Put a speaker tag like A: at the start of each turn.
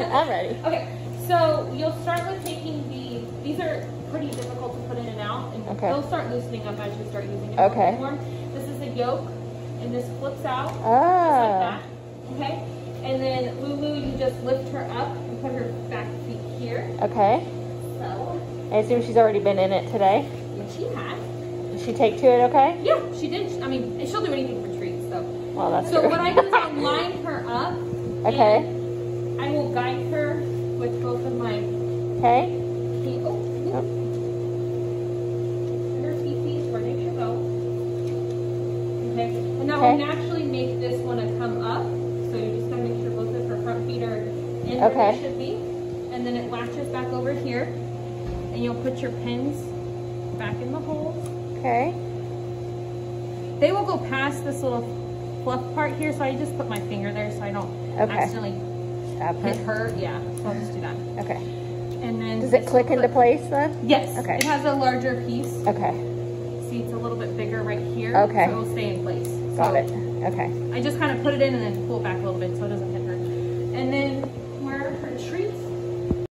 A: ready. I'm ready.
B: Okay, so you'll start with taking the, these are pretty difficult to put in and out, and
A: Okay.
B: they'll start loosening up as you start using it
A: Okay.
B: more. This is the yoke, and this flips out, just like
A: Ah.
B: that, okay? And then Lulu, you just lift her up and put her back feet here,
A: Okay.
B: so,
A: I assume she's already been in it today.
B: and she has.
A: Did she take to it okay?
B: Yeah, she did, I mean, she'll do anything for treats, so.
A: Well, that's
B: So
A: true.
B: what I do is I line her up.
A: Okay.
B: And I will guide her with both of my
A: Okay.
B: feet. Oh,
A: Oh.
B: her feet where they should go. Okay, and that
A: Okay.
B: will naturally make this one to come up. So you just gotta make sure both of her front feet are in where
A: Okay.
B: they should be. And then it latches back over here. And you'll put your pins back in the holes.
A: Okay.
B: They will go past this little fluff part here, so I just put my finger there so I don't
A: Okay.
B: accidentally
A: Stab
B: hit
A: her.
B: her. Yeah, so I'll just do that.
A: Okay.
B: And then
A: Does it click into place then?
B: Yes.
A: Okay.
B: It has a larger piece.
A: Okay.
B: See, it's a little bit bigger right here.
A: Okay.
B: So it'll stay in place.
A: Got
B: So
A: it. Okay.
B: I just kind of put it in and then pull it back a little bit so it doesn't hit her. And then her